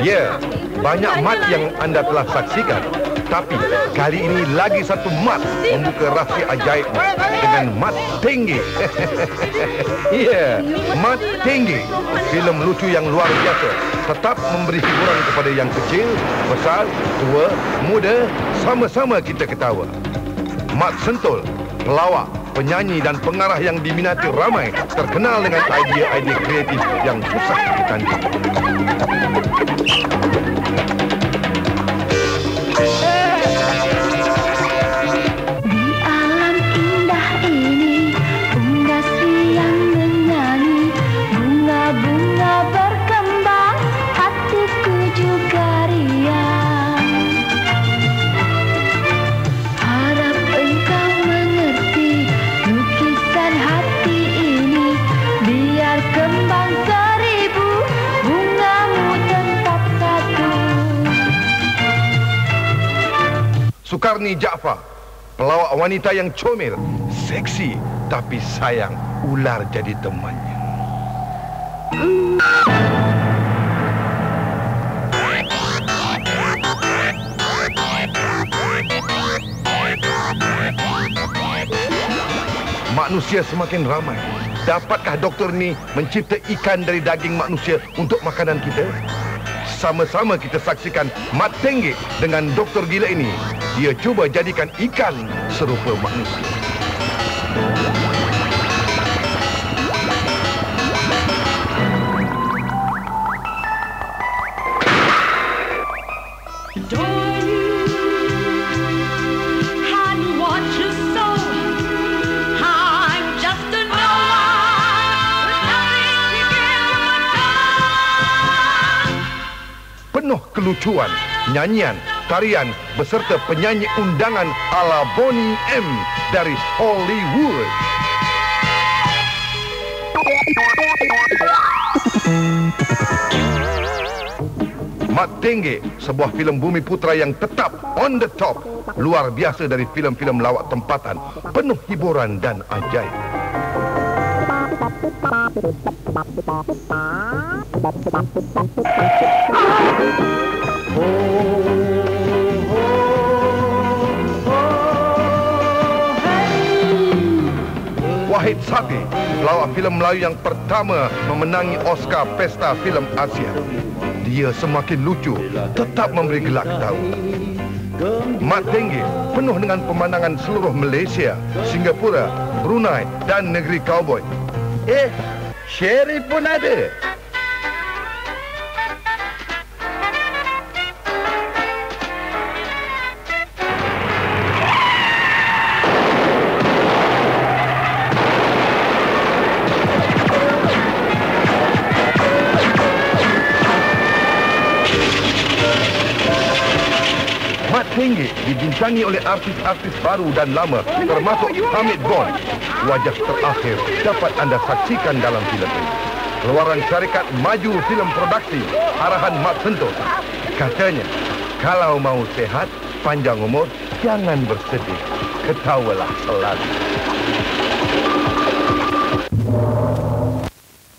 Ya, banyak mat yang anda telah saksikan. Tapi kali ini lagi satu mat membuka rahsia ajaib dengan mat tinggi. ya, mat tinggi. Filem lucu yang luar biasa. Tetap memberi hiburan kepada yang kecil, besar, tua, muda. Sama-sama kita ketawa. Mat Sentul, pelawak, penyanyi dan pengarah yang diminati ramai terkenal dengan idea-idea kreatif yang susah ditanding. Thank you. Sukarni Jaafar, pelawak wanita yang comel, seksi, tapi sayang ular jadi temannya. Manusia semakin ramai. Dapatkah doktor ni mencipta ikan dari daging manusia untuk makanan kita? Sama-sama kita saksikan Mat Tengge dengan doktor gila ini. Dia cuba jadikan ikan serupa manusia. Penuh kelucuan, nyanyian, tarian beserta penyanyi undangan ala Bonnie M dari Hollywood. Mat Tengge, sebuah filem bumi putra yang tetap on the top. Luar biasa dari filem-filem lawak tempatan. Penuh hiburan dan ajaib. Wahid Sati, pelawak filem Melayu yang pertama memenangi Oscar Pesta Filem Asia. Dia semakin lucu, tetap memberi gelak tahu. Mat Tengge penuh dengan pemandangan seluruh Malaysia, Singapura, Brunei dan negeri cowboy. Eh, Sherry pun ada. Mat Tengge dibincangi oleh artis-artis baru dan lama termasuk Hamid Bond. Wajah terakhir dapat anda saksikan dalam filem ini. Keluaran syarikat Maju Film Produksi, arahan Mat Sentul. Katanya, kalau mau sehat, panjang umur, jangan bersedih. Ketawalah selalu.